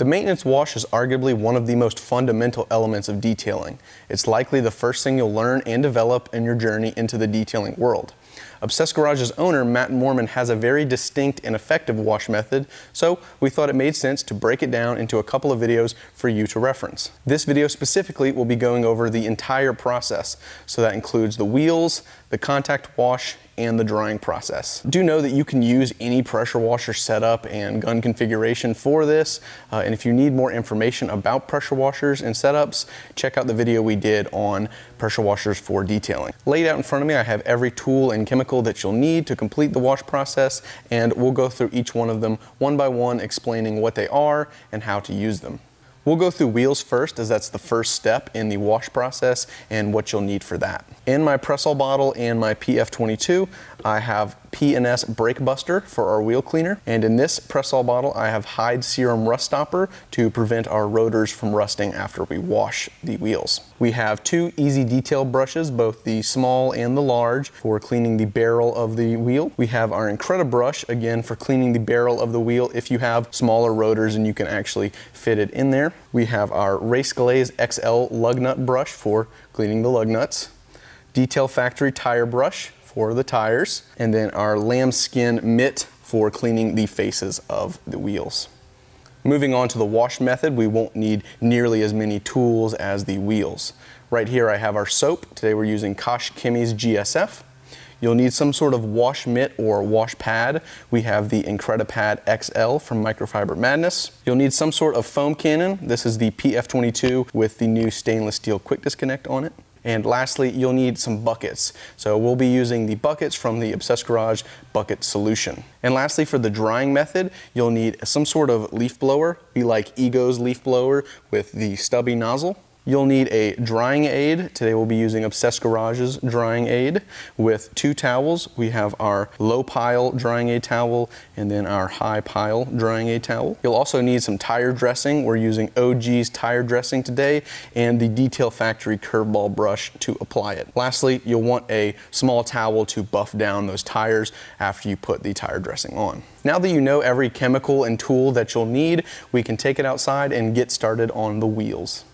The maintenance wash is arguably one of the most fundamental elements of detailing. It's likely the first thing you'll learn and develop in your journey into the detailing world. Obsessed Garage's owner, Matt Mormon, has a very distinct and effective wash method, so we thought it made sense to break it down into a couple of videos for you to reference. This video specifically will be going over the entire process, so that includes the wheels, the contact wash, and the drying process. Do know that you can use any pressure washer setup and gun configuration for this, uh, and if you need more information about pressure washers and setups, check out the video we did on pressure washers for detailing. Laid out in front of me, I have every tool and chemical that you'll need to complete the wash process, and we'll go through each one of them one by one, explaining what they are and how to use them. We'll go through wheels first as that's the first step in the wash process and what you'll need for that. In my Pressall bottle and my PF22, I have P&S Brake Buster for our wheel cleaner. And in this Pressall bottle, I have Hyde Serum Rustopper to prevent our rotors from rusting after we wash the wheels. We have two EZ Detail brushes, both the small and the large, for cleaning the barrel of the wheel. We have our Incredibrush, again, for cleaning the barrel of the wheel if you have smaller rotors and you can actually fit it in there. We have our Race Glaze XL lug nut brush for cleaning the lug nuts. Detail Factory tire brush for the tires, and then our lambskin mitt for cleaning the faces of the wheels. Moving on to the wash method, we won't need nearly as many tools as the wheels. Right here I have our soap. Today we're using Koch-Chemie's GSF. You'll need some sort of wash mitt or wash pad. We have the Incredipad XL from Microfiber Madness. You'll need some sort of foam cannon. This is the PF22 with the new stainless steel quick disconnect on it. And lastly, you'll need some buckets. So we'll be using the buckets from the Obsessed Garage bucket solution. And lastly, for the drying method, you'll need some sort of leaf blower, be like Ego's leaf blower with the stubby nozzle. You'll need a drying aid. Today we'll be using Obsessed Garage's drying aid with two towels. We have our low pile drying aid towel and then our high pile drying aid towel. You'll also need some tire dressing. We're using OG's tire dressing today and the Detail Factory curveball brush to apply it. Lastly, you'll want a small towel to buff down those tires after you put the tire dressing on. Now that you know every chemical and tool that you'll need, we can take it outside and get started on the wheels.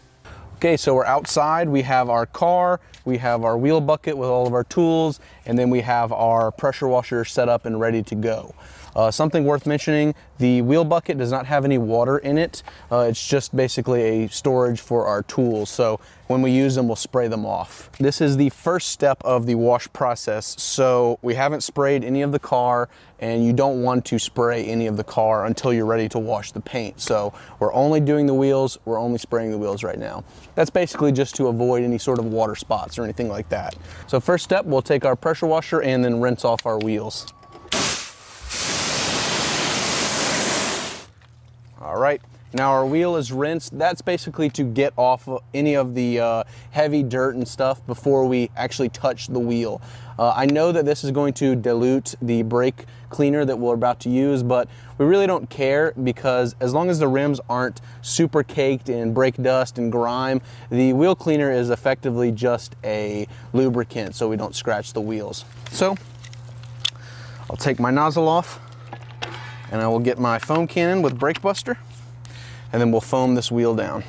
Okay, so we're outside. We have our car, we have our wheel bucket with all of our tools, and then we have our pressure washer set up and ready to go. Uh, something worth mentioning, the wheel bucket does not have any water in it. Uh, it's just basically a storage for our tools. So when we use them, we'll spray them off. This is the first step of the wash process. So we haven't sprayed any of the car and you don't want to spray any of the car until you're ready to wash the paint. So we're only doing the wheels, we're only spraying the wheels right now. That's basically just to avoid any sort of water spots or anything like that. So first step, we'll take our pressure washer and then rinse off our wheels. All right, now our wheel is rinsed. That's basically to get off of any of the uh, heavy dirt and stuff before we actually touch the wheel. Uh, I know that this is going to dilute the brake cleaner that we're about to use, but we really don't care because as long as the rims aren't super caked in brake dust and grime, the wheel cleaner is effectively just a lubricant so we don't scratch the wheels. So I'll take my nozzle off and I will get my foam cannon with brake buster and then we'll foam this wheel down.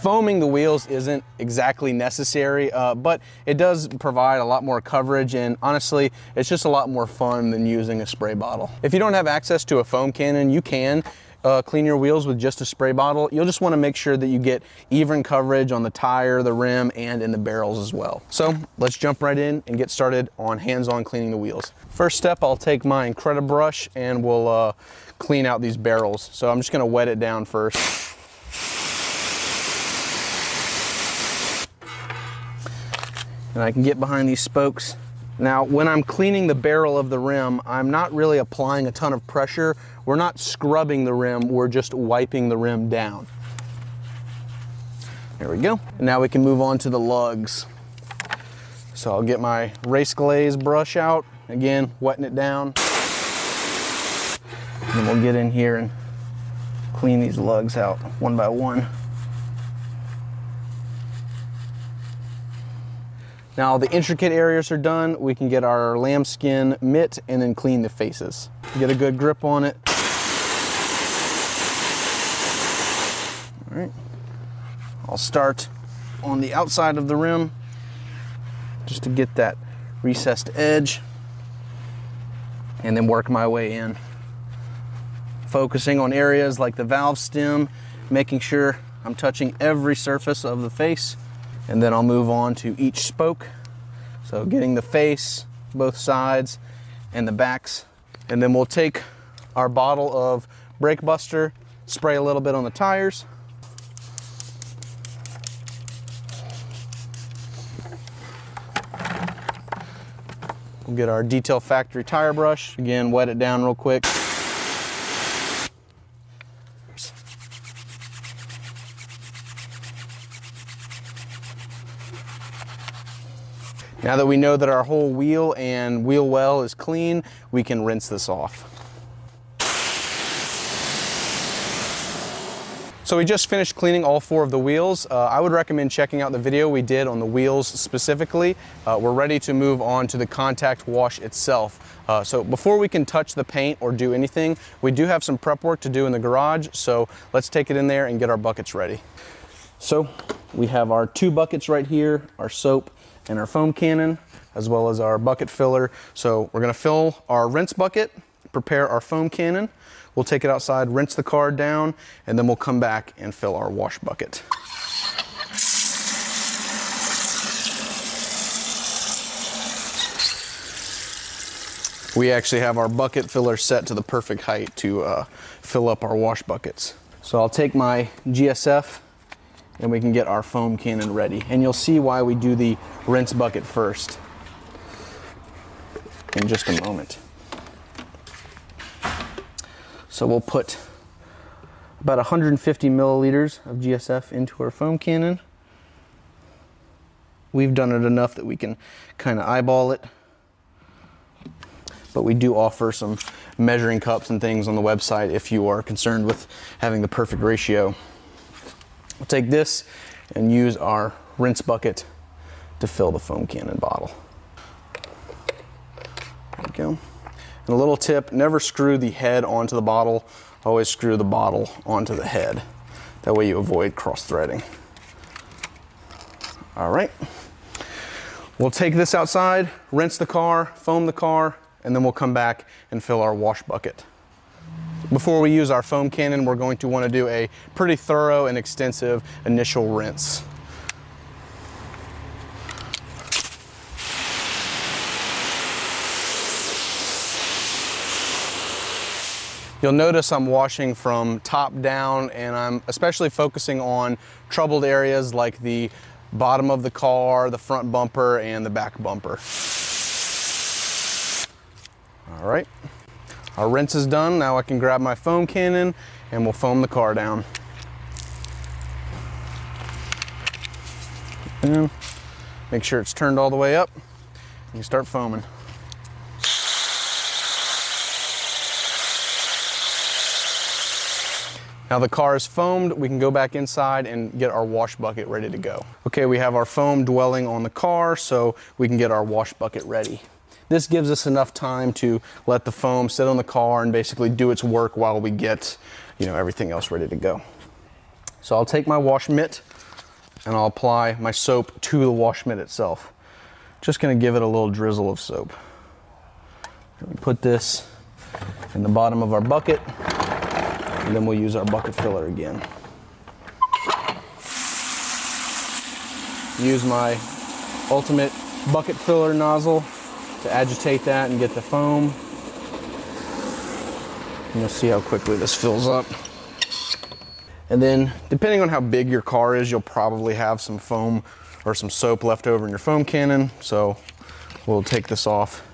Foaming the wheels isn't exactly necessary, uh, but it does provide a lot more coverage and honestly, it's just a lot more fun than using a spray bottle. If you don't have access to a foam cannon, you can uh, clean your wheels with just a spray bottle, you'll just want to make sure that you get even coverage on the tire, the rim, and in the barrels as well. So let's jump right in and get started on hands-on cleaning the wheels. First step, I'll take my Incredibrush brush and we'll uh, clean out these barrels. So I'm just going to wet it down first. And I can get behind these spokes now, when I'm cleaning the barrel of the rim, I'm not really applying a ton of pressure. We're not scrubbing the rim, we're just wiping the rim down. There we go. And now we can move on to the lugs. So I'll get my race glaze brush out, again, wetting it down. And we'll get in here and clean these lugs out one by one. Now the intricate areas are done. We can get our lambskin mitt and then clean the faces. Get a good grip on it. All right. I'll start on the outside of the rim just to get that recessed edge and then work my way in. Focusing on areas like the valve stem, making sure I'm touching every surface of the face, and then I'll move on to each spoke. So getting the face, both sides, and the backs. And then we'll take our bottle of brake buster, spray a little bit on the tires, We'll get our Detail Factory tire brush. Again, wet it down real quick. Now that we know that our whole wheel and wheel well is clean, we can rinse this off. So we just finished cleaning all four of the wheels. Uh, I would recommend checking out the video we did on the wheels specifically. Uh, we're ready to move on to the contact wash itself. Uh, so before we can touch the paint or do anything, we do have some prep work to do in the garage. So let's take it in there and get our buckets ready. So we have our two buckets right here, our soap and our foam cannon, as well as our bucket filler. So we're gonna fill our rinse bucket, prepare our foam cannon, We'll take it outside, rinse the car down, and then we'll come back and fill our wash bucket. We actually have our bucket filler set to the perfect height to uh, fill up our wash buckets. So I'll take my GSF and we can get our foam cannon ready. And you'll see why we do the rinse bucket first in just a moment. So we'll put about 150 milliliters of GSF into our foam cannon. We've done it enough that we can kind of eyeball it. But we do offer some measuring cups and things on the website if you are concerned with having the perfect ratio. We'll take this and use our rinse bucket to fill the foam cannon bottle. There we go. And a little tip, never screw the head onto the bottle, always screw the bottle onto the head. That way you avoid cross threading. All right. We'll take this outside, rinse the car, foam the car, and then we'll come back and fill our wash bucket. Before we use our foam cannon, we're going to want to do a pretty thorough and extensive initial rinse. You'll notice I'm washing from top down and I'm especially focusing on troubled areas like the bottom of the car, the front bumper, and the back bumper. All right, our rinse is done. Now I can grab my foam cannon and we'll foam the car down. And make sure it's turned all the way up. And you start foaming. Now the car is foamed, we can go back inside and get our wash bucket ready to go. Okay, we have our foam dwelling on the car, so we can get our wash bucket ready. This gives us enough time to let the foam sit on the car and basically do its work while we get, you know, everything else ready to go. So I'll take my wash mitt and I'll apply my soap to the wash mitt itself. Just gonna give it a little drizzle of soap. Put this in the bottom of our bucket and then we'll use our bucket filler again. Use my ultimate bucket filler nozzle to agitate that and get the foam. And you'll see how quickly this fills up. And then depending on how big your car is, you'll probably have some foam or some soap left over in your foam cannon. So we'll take this off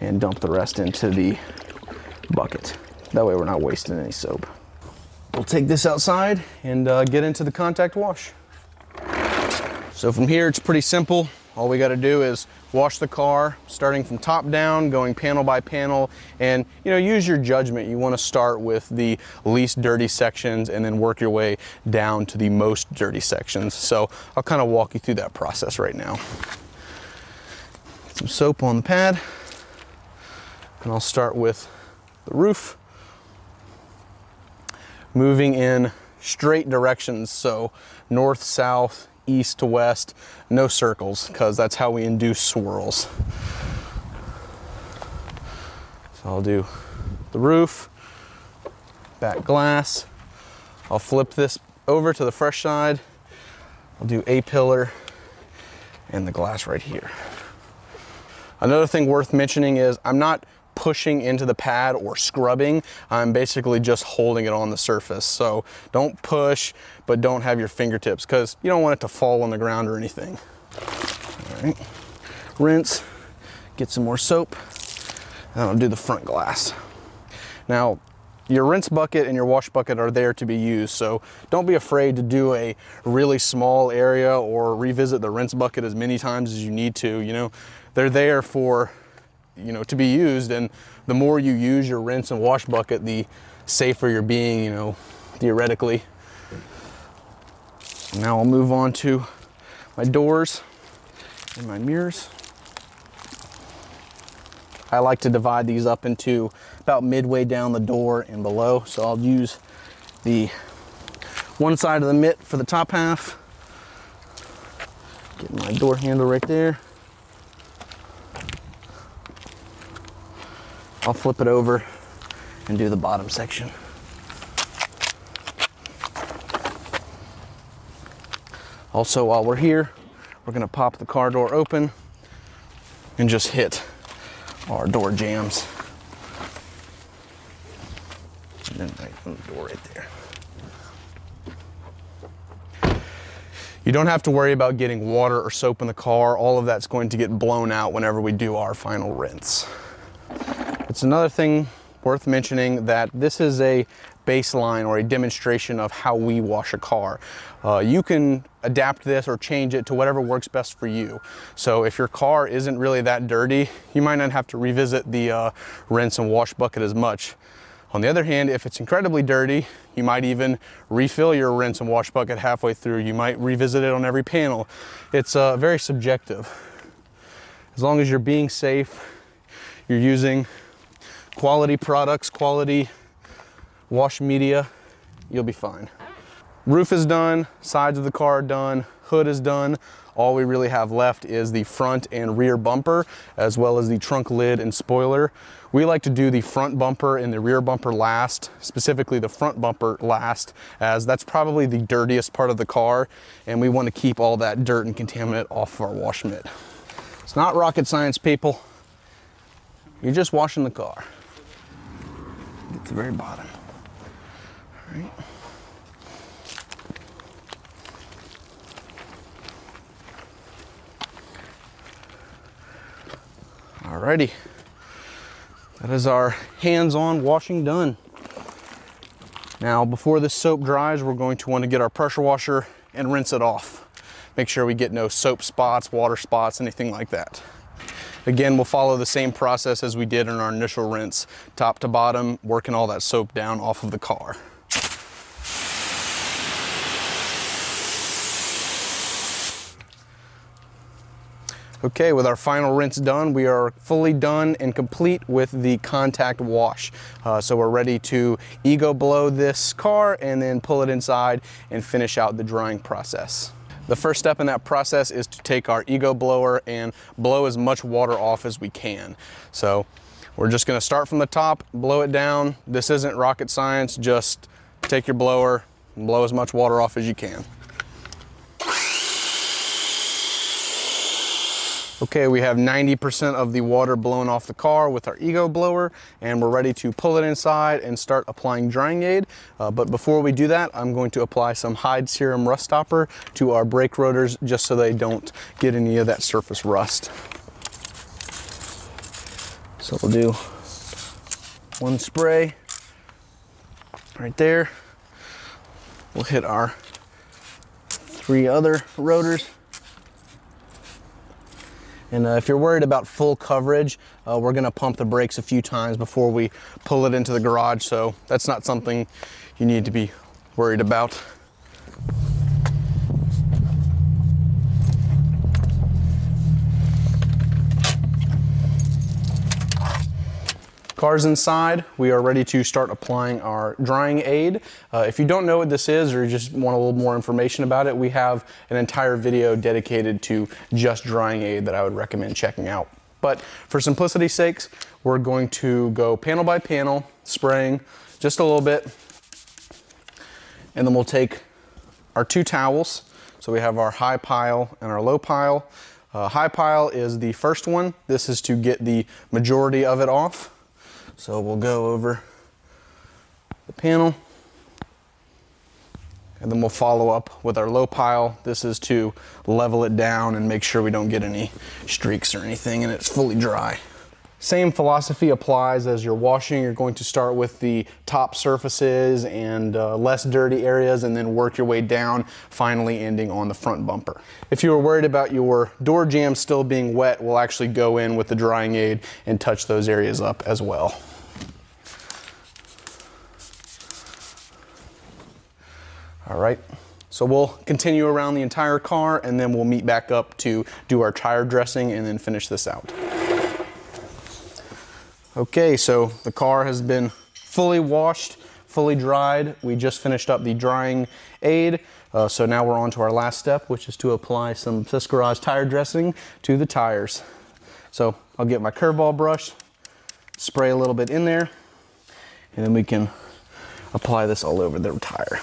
and dump the rest into the bucket. That way we're not wasting any soap. We'll take this outside and uh, get into the contact wash. So from here, it's pretty simple. All we got to do is wash the car, starting from top down, going panel by panel, and you know, use your judgment. You want to start with the least dirty sections and then work your way down to the most dirty sections. So I'll kind of walk you through that process right now. Some soap on the pad. And I'll start with the roof. Moving in straight directions, so north, south, east to west, no circles, because that's how we induce swirls. So I'll do the roof, back glass. I'll flip this over to the fresh side. I'll do a pillar and the glass right here. Another thing worth mentioning is I'm not pushing into the pad or scrubbing. I'm basically just holding it on the surface. So don't push, but don't have your fingertips because you don't want it to fall on the ground or anything. All right, rinse, get some more soap, and I'll do the front glass. Now, your rinse bucket and your wash bucket are there to be used, so don't be afraid to do a really small area or revisit the rinse bucket as many times as you need to. You know, they're there for, you know, to be used, and the more you use your rinse and wash bucket, the safer you're being, you know, theoretically. Now I'll move on to my doors and my mirrors. I like to divide these up into about midway down the door and below. So I'll use the one side of the mitt for the top half. Get my door handle right there. I'll flip it over and do the bottom section. Also, while we're here, we're gonna pop the car door open and just hit our door jambs. And then right the door right there. You don't have to worry about getting water or soap in the car. All of that's going to get blown out whenever we do our final rinse. It's another thing worth mentioning that this is a baseline or a demonstration of how we wash a car. Uh, you can adapt this or change it to whatever works best for you. So if your car isn't really that dirty, you might not have to revisit the uh, rinse and wash bucket as much. On the other hand, if it's incredibly dirty, you might even refill your rinse and wash bucket halfway through. You might revisit it on every panel. It's uh, very subjective. As long as you're being safe, you're using quality products, quality wash media, you'll be fine. Roof is done, sides of the car done, hood is done. All we really have left is the front and rear bumper, as well as the trunk lid and spoiler. We like to do the front bumper and the rear bumper last, specifically the front bumper last, as that's probably the dirtiest part of the car, and we want to keep all that dirt and contaminant off of our wash mitt. It's not rocket science, people. You're just washing the car. At the very bottom. All right. Alrighty. That is our hands-on washing done. Now, before this soap dries, we're going to want to get our pressure washer and rinse it off. Make sure we get no soap spots, water spots, anything like that. Again, we'll follow the same process as we did in our initial rinse, top to bottom, working all that soap down off of the car. Okay, with our final rinse done, we are fully done and complete with the contact wash. Uh, so we're ready to ego blow this car and then pull it inside and finish out the drying process. The first step in that process is to take our ego blower and blow as much water off as we can. So we're just gonna start from the top, blow it down. This isn't rocket science, just take your blower and blow as much water off as you can. Okay, we have 90% of the water blown off the car with our ego blower and we're ready to pull it inside and start applying drying aid. Uh, but before we do that, I'm going to apply some Hyde Serum Rustopper to our brake rotors just so they don't get any of that surface rust. So we'll do one spray right there. We'll hit our three other rotors. And uh, if you're worried about full coverage, uh, we're gonna pump the brakes a few times before we pull it into the garage. So that's not something you need to be worried about. Car's inside. We are ready to start applying our drying aid. Uh, if you don't know what this is or just want a little more information about it, we have an entire video dedicated to just drying aid that I would recommend checking out. But for simplicity's sakes, we're going to go panel by panel, spraying just a little bit. And then we'll take our two towels. So we have our high pile and our low pile. Uh, high pile is the first one. This is to get the majority of it off. So we'll go over the panel and then we'll follow up with our low pile. This is to level it down and make sure we don't get any streaks or anything and it's fully dry. Same philosophy applies as you're washing. You're going to start with the top surfaces and uh, less dirty areas and then work your way down, finally ending on the front bumper. If you were worried about your door jamb still being wet, we'll actually go in with the drying aid and touch those areas up as well. All right, so we'll continue around the entire car and then we'll meet back up to do our tire dressing and then finish this out. Okay, so the car has been fully washed, fully dried. We just finished up the drying aid. Uh, so now we're on to our last step, which is to apply some Obsessed Garage tire dressing to the tires. So I'll get my curve ball brush, spray a little bit in there, and then we can apply this all over the tire.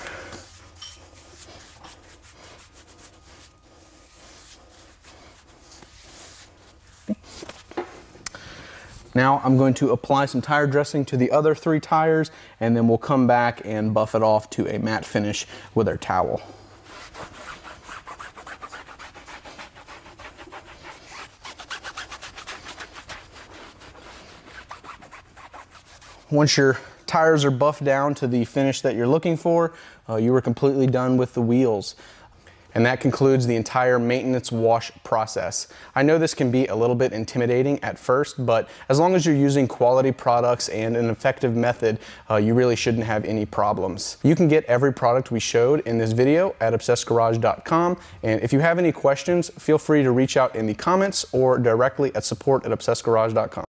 Now I'm going to apply some tire dressing to the other three tires and then we'll come back and buff it off to a matte finish with our towel. Once your tires are buffed down to the finish that you're looking for, uh, you are completely done with the wheels. And that concludes the entire maintenance wash process. I know this can be a little bit intimidating at first, but as long as you're using quality products and an effective method, uh, you really shouldn't have any problems. You can get every product we showed in this video at obsessedgarage.com. And if you have any questions, feel free to reach out in the comments or directly at support at obsessedgarage.com.